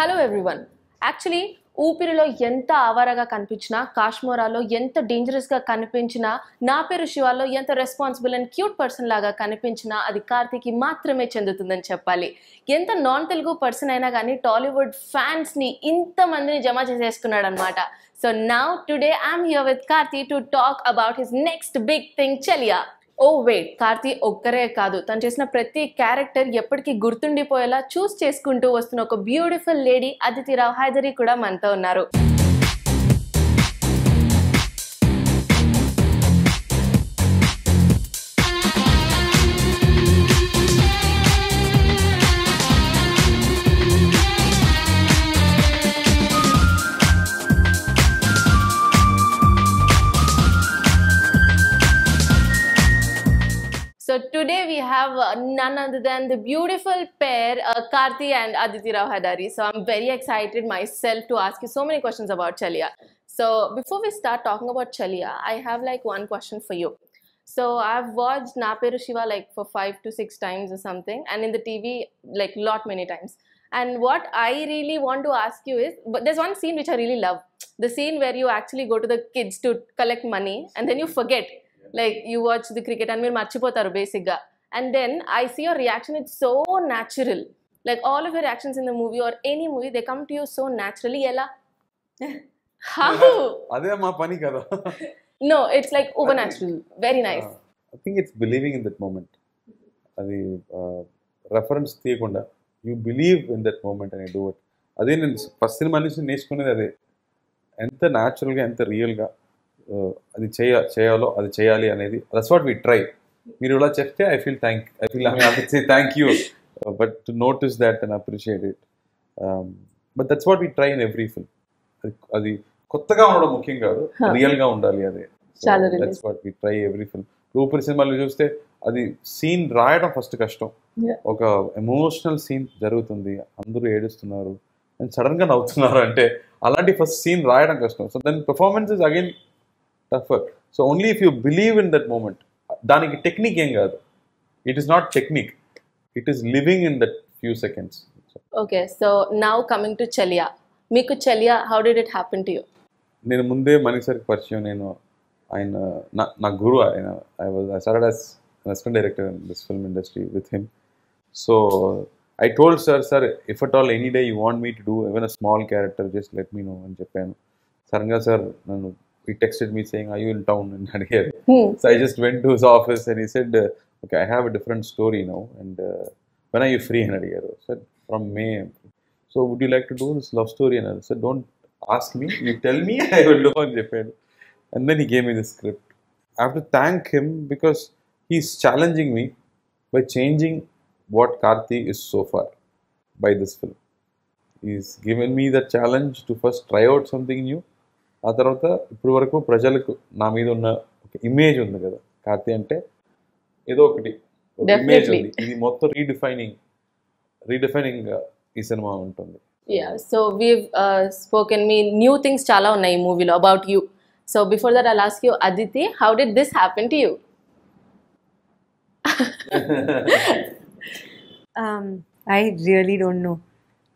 Hello everyone actually ఊపిరిలో ఎంత ఆవారగా కనిపించినా కాశ్మోరాలో ఎంత డేంజరస్గా కనిపించినా నా పేరు శివాలో ఎంత రెస్పాన్సిబుల్ అండ్ క్యూట్ పర్సన్ లాగా కనిపించినా అది కార్తీకి మాత్రమే చెందుతుందని చెప్పాలి. ఎంత నాన్ తెలుగు పర్సన్ అయినా కానీ టాలీవుడ్ ఫ్యాన్స్ని ఇంతమందిని జమ చేసేసుకున్నాడు అనమాట so now today I'm here with Karthi to talk about his next big thing చలియా oh wait. Karthi ఒక్కరే కాదు. తను చేసిన ప్రతి క్యారెక్టర్ ఎప్పటికీ గుర్తుండిపోయేలా చూస్ చేసుకుంటూ వస్తున్న ఒక బ్యూటిఫుల్ లేడీ అదితిరావు హైదరి కూడా మనతో ఉన్నారు. have uh, none other than the beautiful pair, uh, Karthi and Aditi Rao Hydari. So I'm very excited myself to ask you so many questions about Cheliyaa. So before we start talking about Cheliyaa, I have like one question for you. So I've watched Nape Shiva like for five to six times or something, and in the TV like lot many times. And what I really want to ask you is, but there's one scene which I really love. The scene where you actually go to the kids to collect money, and then you forget. Like you watch the cricket అని మీరు మర్చిపోతారు బేసిక్గా and then I see your reaction it's so natural like all of your reactions in the movie or any movie they come to you so naturally ఎలా how అదే మా పని కదా. No it's like over natural very nice I think it's believing in that moment అది reference తీయకుండా you believe in that moment అని do it అదే నేను ఫస్ట్ సినిమా నుంచి నేర్చుకునేది అదే. ఎంత న్యాచురల్గా ఎంత రియల్గా అది చేయ చేయాలో అది చేయాలి అనేది దట్స్ వాట్ వి ట్రై మీరు ఇలా చెప్తే I feel thank I feel I thank you but to notice that and appreciate it but that's what we try in every film అది కొత్తగా ఉండడం ముఖ్యం కాదు Huh. రియల్గా ఉండాలి అదే. That's what we try every film ఊపిరి సినిమాలు చూస్తే అది సీన్ రాయడం ఫస్ట్ కష్టం. ఒక ఎమోషనల్ సీన్ జరుగుతుంది అందరూ ఏడుస్తున్నారు అండ్ సడన్గా నవ్వుతున్నారు అంటే అలాంటి ఫస్ట్ సీన్ రాయడం కష్టం. So then performance is again tougher so only if you believe in that moment దానికి టెక్నిక్ ఏం కాదు. It is not technique it is living in that few seconds okay so now coming to Cheliyaa మీకు Cheliyaa how did it happen to you నేను ముందే మనీసరికి పరిచయం నేను ఆయన నా నా గురు ఆయన. I was I started as assistant director in this film industry with him so I told sir sir if at all any day you want me to do even a small character just let me know అని చెప్పాను. సడన్గా sir నన్ను he texted me saying, "Are you in town?" And here. Hmm. So I just went to his office and he said, uh, "Okay, I have a different story now. And uh, when are you free?" And I said, "From May." So would you like to do this love story? And I said, "Don't ask me. You tell me. I will do on Japan." And then he gave me the script. I have to thank him because he's challenging me by changing what Karthi is so far by this film. He's given me the challenge to first try out something new ఆ తర్వాత ఇప్పుడు వరకు ప్రజలకు నా మీద ఉన్న ఒక image ఉంది కదా కార్తీ అంటే ఏదో ఒకటి ఇమేజ్. ఉంది ఇది మొత్తం రీడిఫైనింగ్ రీడిఫైనింగ్ ఈ సినిమా ఉంటుంది yeah so we've spoken me new things చాలా ఉన్నాయి ఈ మూవీలో about you so before that I ask you Aditi how did this happen to you Um, I really don't know.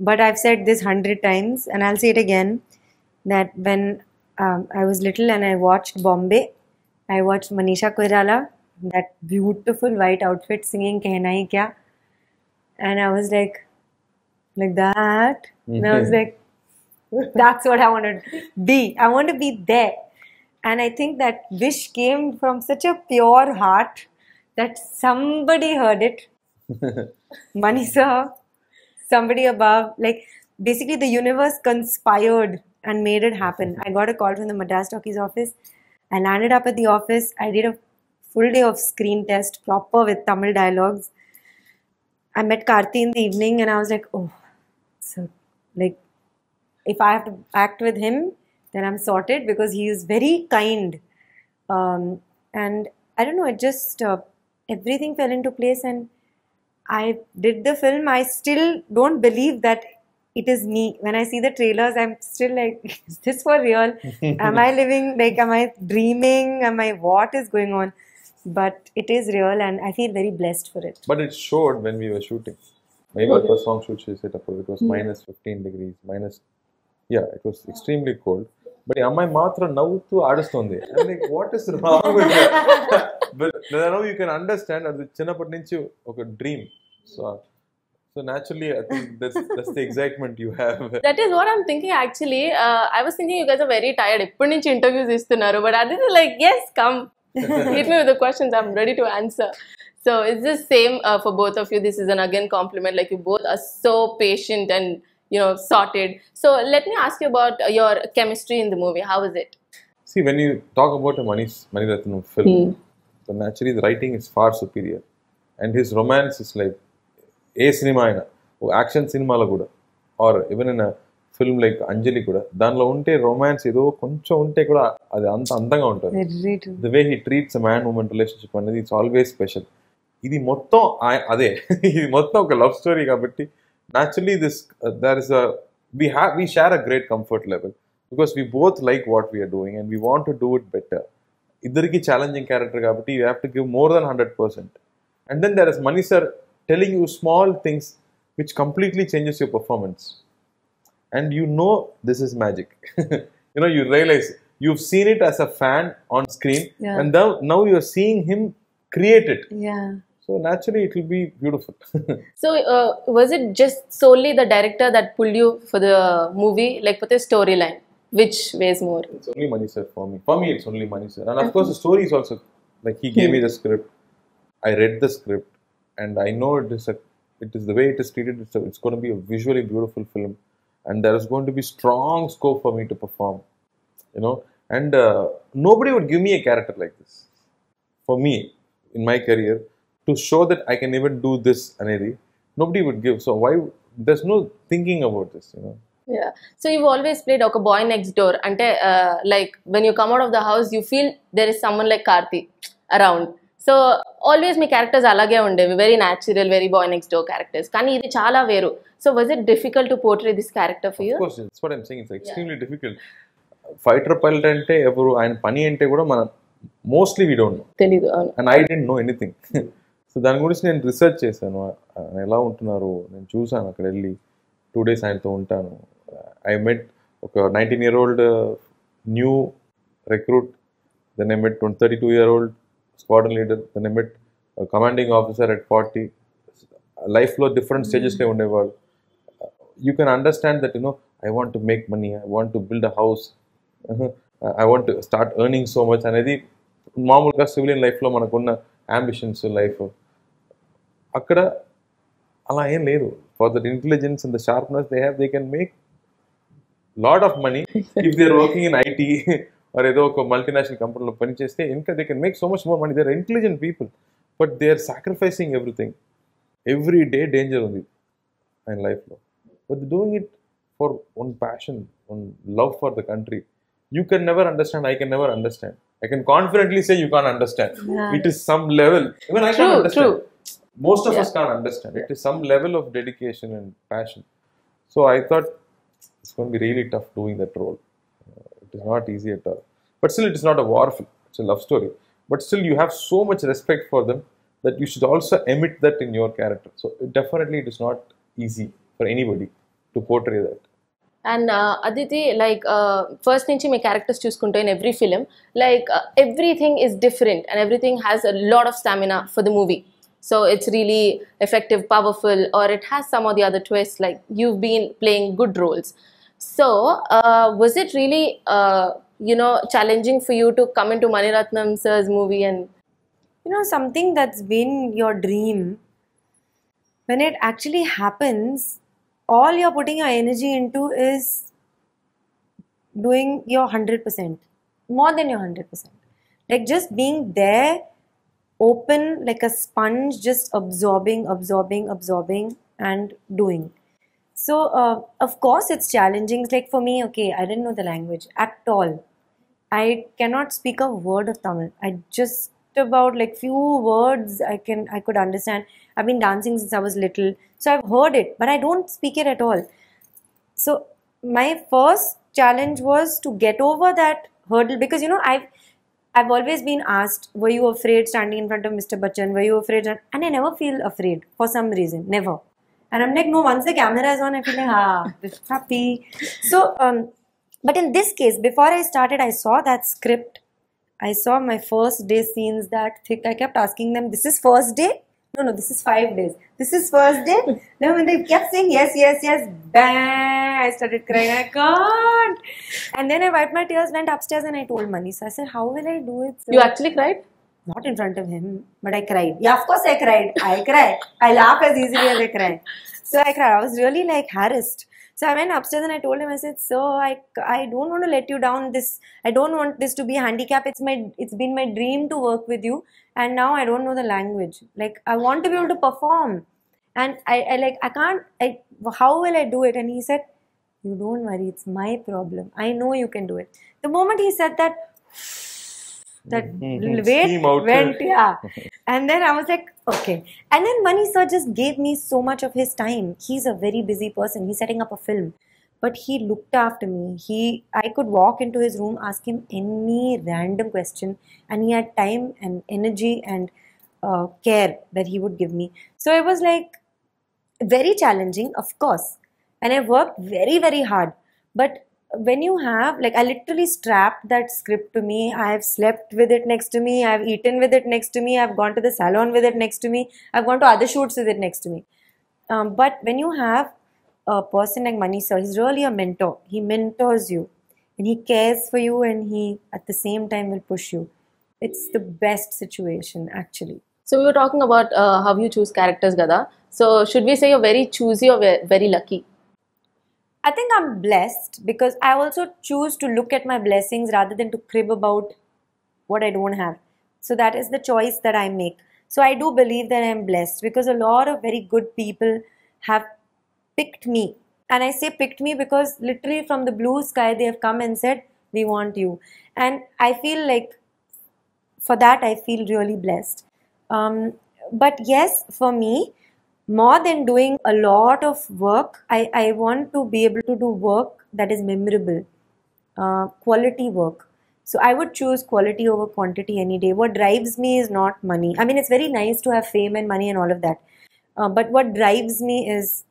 But I've said this hundred times, and I'll say it again that when um, I was little and I watched Bombay, I watched Manisha Koirala, that beautiful white outfit singing Kehna Hi Kya. And I was like, like that. And I was like, that's what I want to be. I want to be there. And I think that wish came from such a pure heart that somebody heard it Manisha, somebody above, like basically the universe conspired and made it happen. I got a call from the Madras Talkies office. I landed up at the office. I did a full day of screen test, proper with Tamil dialogues. I met Karthi in the evening and I was like, oh, so like if I have to act with him, then I'm sorted because he is very kind. Um, and I don't know, it just uh, everything fell into place and I did the film. I still don't believe that it is me. When I see the trailers, I'm still like, is this for real? am I living, like, am I dreaming? Am I, what is going on? But it is real and I feel very blessed for it. But it showed when we were shooting. Maybe Okay. First song shoot చేసేటప్పుడు it was minus fifteen degrees minus yeah it was extremely cold but ఈ అమ్మాయి మాత్రం నవ్వుతూ ఆడుస్తుంది what is wrong but no you can understand అది చిన్నప్పటి నుంచి ఒక dream so So naturally, I think that's, that's the excitement you have. that is what I'm thinking actually. Uh, I was thinking you guys are very tired. Ippun is to ఇస్తున్నారు but I is like yes come hit me with the questions. I'm ready to answer. So it's the same uh, for both of you. This is an again compliment. Like you both are so patient and you know sorted. So let me ask you about uh, your chemistry in the movie. How is it? See, when you talk about a Manish Mani Ratnam film, hmm. so naturally the writing is far superior, and his romance is like ఏ cinema అయినా action సినిమాలో కూడా or even in film like Anjali కూడా దానిలో ఉంటే romance ఏదో కొంచెం ఉంటే కూడా అది అంత అందంగా ఉంటుంది. The way he treats man woman relationship అనేది ఇట్స్ ఆల్వేస్ స్పెషల్ ఇది మొత్తం అదే ఇది మొత్తం ఒక లవ్ స్టోరీ కాబట్టి naturally this there is we have we share a great comfort level because we both like what we are doing and we want to do it better ఇద్దరికి challenging character కాబట్టి you have to give more than hundred percent and then there is Mani sir telling you small things which completely changes your performance. And you know this is magic. you know, you realize you've seen it as a fan on screen yeah. and now, now you're seeing him create it. Yeah. So naturally it will be beautiful. so uh, was it just solely the director that pulled you for the movie, like for the storyline? Which weighs more? It's only money, sir, for me. For me, it's only money, sir. And of course, the story is also like he gave me hmm. the script. I read the script and I know it is a, it is the way it is treated. It's, a, it's going to be a visually beautiful film, and there is going to be strong scope for me to perform. You know, and uh, nobody would give me a character like this. For me, in my career, to show that I can even do this, Anedi, nobody would give. So why? There's no thinking about this. You know. yeah so you've always played like a boy next door ante uh, like when you come out of the house you feel there is someone like karthi around so always me characters అలాగే ఉండేవి. Very natural very boy next door characters కానీ ఇది చాలా వేరు. So was it difficult to portray this character for you difficult. Fighter pilot అంటే ఎవరు ఆయన పని అంటే కూడా మనం మోస్ట్లీ వీ డోంట్ నో అవును. And I don't know anything so దాని గురించి నేను రీసెర్చ్ చేశాను. ఆయన ఎలా ఉంటున్నారు? నేను చూశాను అక్కడ వెళ్ళి. టూ డేస్ ఆయనతో ఉంటాను. ఐ మెట్ ఒక nineteen year old new recruit then I met thirty two year old squadron leader then I met commanding officer at forty లైఫ్లో డిఫరెంట్ స్టేజెస్లో ఉండేవాళ్ళు. Can understand that you know i want to make money i want to build a house i want to start earning so much అనేది మామూలుగా civilian లైఫ్లో మనకున్న ambitions life అక్కడ అలా ఏం లేదు. For that intelligence and the sharpness they have they can make lot of money if they are working in IT or ఏదో ఒక మల్టీనేషనల్ కంపెనీలో పనిచేస్తే ఇంకా they can make so much more money they are intelligent people but they are sacrificing everything every day danger ఉంది ఆయన లైఫ్లో but doing it for one passion one love for the country you can never understand I can never understand I can confidently say you can understand Yeah. It is some level even I can True, understand true. most of Yeah. us can't understand. It is some level of dedication and passion. So I thought it's going to be really tough doing that role. Uh, it is not easy at all. But still, it is not a war film. It's a love story. But still, you have so much respect for them that you should also emit that in your character. So it definitely, it is not easy for anybody to portray that. And Aditi like first నుంచి మీ characters చూసుకుంటే in every film like everything is different and everything has a lot of stamina for the movie so it's really effective powerful are it has some of the other twist like you've been playing good roles so uh, was it really uh, you know challenging for you to come into Mani Ratnam sir's movie and You know, something that's been your dream, when it actually happens, all you're putting your energy into is doing your 100%, more than your 100%. Like just being there, open like a sponge, just absorbing, absorbing, absorbing, and doing. So, uh, of course, it's challenging. It's like for me, okay, I didn't know the language at all. I cannot speak a word of Tamil. I just about like few words I can I could understand. I've been dancing since I was little, so I've heard it, but I don't speak it at all. So my first challenge was to get over that hurdle because you know I've I've always been asked, were you afraid standing in front of Mr. Bachchan? Were you afraid? And I never feel afraid for some reason. Never. And I'm like, no, once the camera is on, I feel like, ah, happy. So, um, but in this case, before I started, I saw that script. I saw my first day scenes that thick. I kept asking them, this is first day? No, no, this is five days. This is first day? Then when they kept saying yes, yes, yes, bang, I started crying. I can't. And then I wiped my tears, went upstairs, and I told Mani. So I said, how will I do it? sir?" You actually cried? Not in front of him, but I cried. Yeah, of course I cried. I cry. I laugh as easily as I cry. So I cried. I was really like harassed. So I went upstairs and I told him, I said, "So I, I don't want to let you down. This I don't want this to be a handicap. It's my it's been my dream to work with you, and now I don't know the language. Like I want to be able to perform, and I, I like I can't. I how will I do it?" And he said, "You don't worry. It's my problem. I know you can do it." The moment he said that, that weight Steam out. went, yeah. And then I was like, okay. And then Mani sir just gave me so much of his time. He's a very busy person. He's setting up a film. But he looked after me. He I could walk into his room, ask him any random question, and he had time and energy and uh, care that he would give me. So it was like very challenging, of course. And I worked very, very hard. But when you have, like, I literally strapped that script to me. I have slept with it next to me. I've eaten with it next to me. I've gone to the salon with it next to me. I've gone to other shoots with it next to me. Um, but when you have a person like Mani sir, he's really a mentor. He mentors you and he cares for you and he at the same time will push you. It's the best situation actually. So we were talking about uh, how you choose characters, Gada. So should we say you're very choosy or very lucky? I think I'm blessed because I also choose to look at my blessings rather than to crib about what I don't have. So that is the choice that I make. So I do believe that I'm blessed because a lot of very good people have picked me. And I say picked me because literally from the blue sky they have come and said, We want you. And I feel like for that I feel really blessed. Um, but yes, for me, more than doing a lot of work, I, I want to be able to do work that is memorable, uh, quality work. So I would choose quality over quantity any day. What drives me is not money. I mean, it's very nice to have fame and money and all of that. Uh, but what drives me is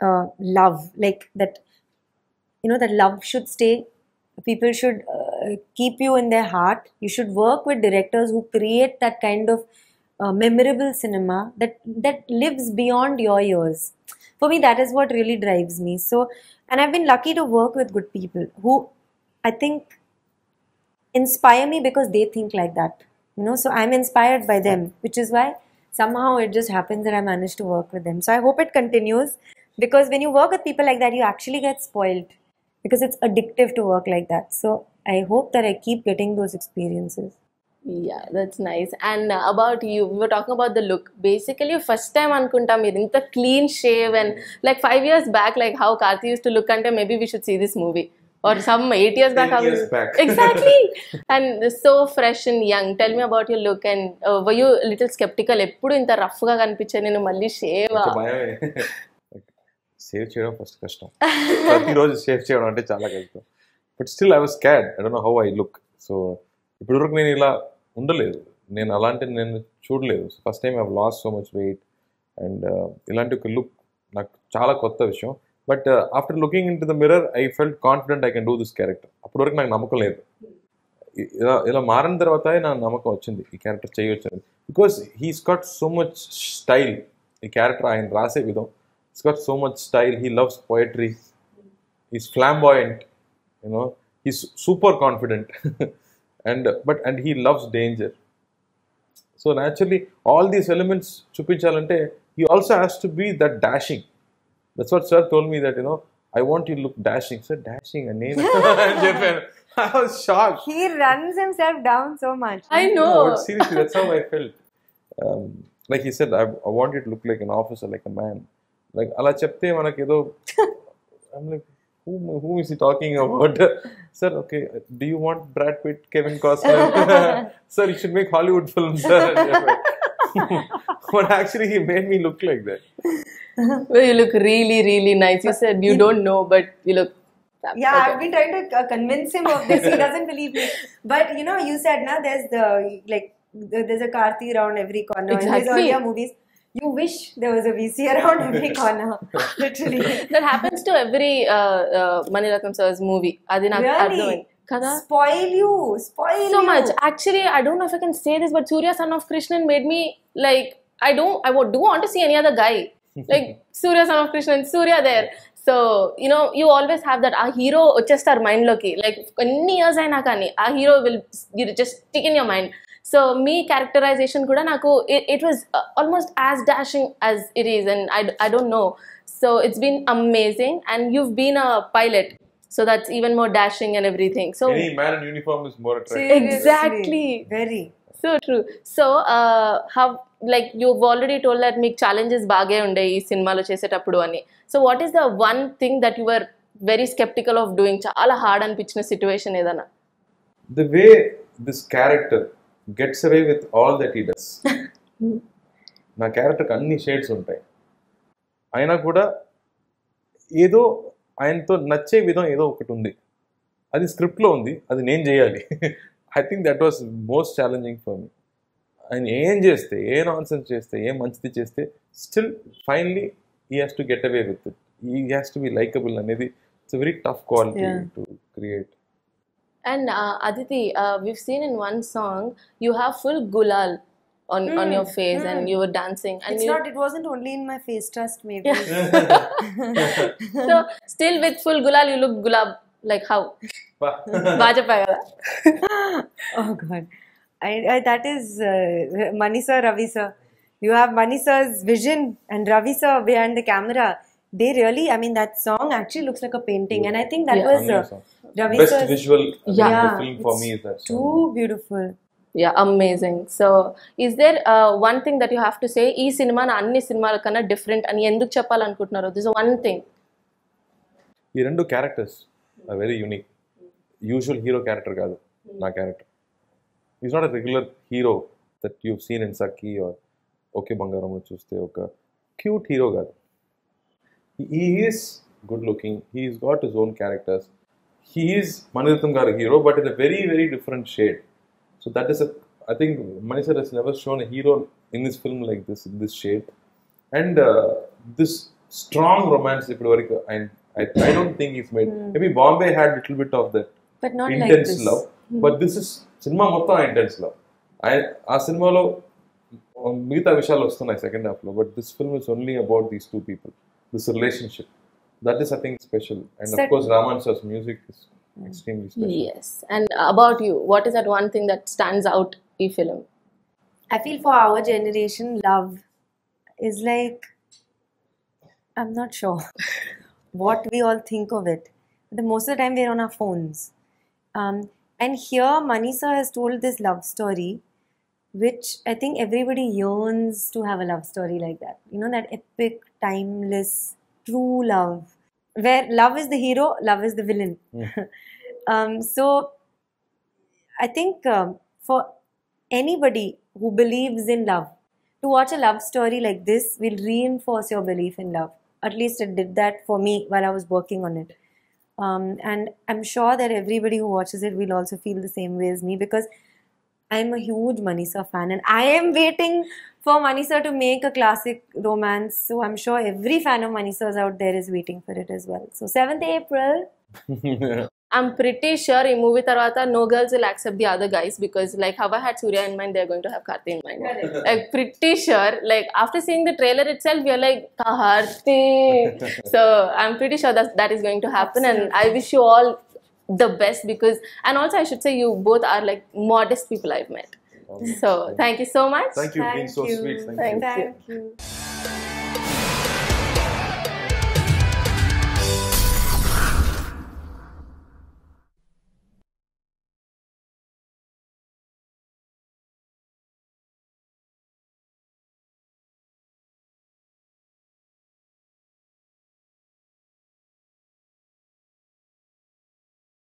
uh, love. Like that, you know, that love should stay. People should uh, keep you in their heart. You should work with directors who create that kind of uh, memorable cinema that that lives beyond your years. For me, that is what really drives me. So, and I've been lucky to work with good people who I think inspire me because they think like that. You know, so I'm inspired by them, which is why somehow it just happens that I managed to work with them. So I hope it continues because when you work with people like that, you actually get spoiled because it's addictive to work like that. So I hope that I keep getting those experiences. Yeah that's nice and about you you talking about the look basically first time అనుకుంటా మీరు ఇంత clean shave and like five years back like how Karthi use to look అంటే maybe we should see this movie or some eight years back exactly and so fresh and young tell me about your look and why you little skeptical ఎప్పుడు ఇంత రఫ్గా కనిపించే నేను మళ్ళీ shave save చేయడం first కష్టం. ప్రతిరోజు సేవ్ చేయడం అంటే చాలా కష్టం. But still I was cad I don't know how I look so ఇప్పటివరకు నేను ఇలా ఉండలేదు. నేను అలాంటి నేను చూడలేదు. First time I lost so much weight and ఇలాంటి ఒక లుక్ నాకు చాలా కొత్త విషయం. But after looking in to the mirror I felt confident I can do this character అప్పటి వరకు నాకు నమ్మకం లేదు. ఇలా ఇలా మారిన తర్వాత నా నమ్మకం వచ్చింది. ఈ క్యారెక్టర్ చేయొచ్చు అని. Because he's got so much style ఈ క్యారెక్టర్ ఆయన రాసే విధం. It's got so much style he loves poetry is flamboyant you know he's super confident and but and he loves danger so naturally all these elements చూపించాలంటే he also has to be that dashing that's what sir told me that you know I want you look dashing sir dashing అని నేను అని చెప్పాను He runs himself down so much. I know. No, but seriously, that's how I felt. Um, like he said, I, I want you to look like an officer, like a man. Like అలా చెప్తే మనకి ఏదో I'm like, who, who is he talking about? sir, okay, do you want Brad Pitt, Kevin Costner? sir, you should make Hollywood films, but actually, he made me look like that. Well, you look really, really nice. You said you don't know, but you look. Yeah, I've been trying to uh, convince him of this. He doesn't believe me. But you know, you said now there's the like the- there's a Karthi around every corner. In his Exactly. earlier movies, you wish there was a VC around every corner, literally. that happens to every uh, uh, Mani Ratnam sir's movie. Adina really? Kada? Spoil you, spoil so you. much. Actually, I don't know if I can say this, but Surya, son of Krishnan, made me like I don't I do want to see any other guy like Surya, son of Krishnan, Surya there. So you know you always have that a hero just our mind loki like any years I na kani a hero will you just stick in your mind. So మీ characterization కూడా నాకు it was almost as dashing as it is and I I don't know so it's been amazing and you've been a pilot so that's even more dashing and everything so Any man in uniform is more attractive. Exactly. Very. so true so uh, how like you've already told that మీకు challenges బాగే ఉండే ఈ సినిమాలో చేసేటప్పుడు అని so what is the one thing that you are very skeptical of doing చాలా hard అనిపించిన situation ఏదైనా The way this character gets away with all that he does. నా క్యారెక్టర్కి అన్ని షేడ్స్ ఉంటాయి. అయినా కూడా ఏదో ఆయనతో నచ్చే విధం ఏదో ఒకటి ఉంది. అది స్క్రిప్ట్లో ఉంది. అది నేను చేయాలి. I think that was most challenging for me ఆయన ఏం చేస్తే ఏ నాన్ సెన్స్ చేస్తే ఏ మంచిది చేస్తే still finally he has to get away with it he has to be likable అనేది it's very tough quality. To create And uh, Aditi, uh, we've seen in one song you have full gulal on, mm, on your hmm, face mm. and hmm. you were dancing and it's you... not it wasn't only in my face trust me. So still with full gulal you look gulab like how? Oh god. I, I, that is uh, Mani Ravi sir. You have Mani sir's vision and Ravi sir behind the camera. They really, I mean, that song actually looks like a painting. And I think that Yeah. was uh, Ravi Best sir's visual Yeah. the film for it's me is that song. too beautiful. Yeah amazing so is there one thing that you have to say ఈ cinema నా అన్ని సినిమాల కన్నా different అని ఎందుకు చెప్పాలనుకుంటున్నారు this one thing ఈ రెండు characters very unique usual hero character కాదు నా character is not a regular hero that you seen in Sakhi OK బంగారంలో చూస్తే ఒక క్యూట్ హీరో కాదు he is good looking. He's got his own characters. He is Mani Ratnam Garu hero, but in a very, very different shade. So that is a, I think Manisar has never shown a hero in his film like this, in this shade. And uh, this strong romance, if you I, I, I don't think he's made. Mm. Maybe Bombay had a little bit of that but not intense like love. Mm. But this is cinema motta intense love. I, ఆ సినిమాలో మిగతా విషయాలు వస్తున్నాయి second హాఫ్లో But this film is only about these two people this relationship. That is, I think, special. And Set of course, Rahman sir's music is extremely special. Yes. And about you, what is that one thing that stands out in film? I feel for our generation, love is like, I'm not sure what we all think of it. The most of the time, we're on our phones. Um, and here, Mani sir has told this love story which I think everybody yearns to have a love story like that. You know, that epic, timeless, true love. Where love is the hero, love is the villain. um, so I think um, for anybody who believes in love, to watch a love story like this will reinforce your belief in love. At least it did that for me while I was working on it. Um, and I'm sure that everybody who watches it will also feel the same way as me because I'm a huge Mani sir fan, and I am waiting for Mani sir to make a classic romance. So I'm sure every fan of Mani sir's out there is waiting for it as well. So 7th April. I'm pretty sure in movie Tarvata, no girls will accept the other guys because like Hava had Surya in mind, they're going to have Karthi in mind. like pretty sure, like after seeing the trailer itself, we are like Karthi. so I'm pretty sure that that is going to happen, and I wish you all the best because, and also I should say you both are like modest people I've met. So thank you so much. Thank you, for being Thank so you. sweet. Thank, Thank you. you. thank you.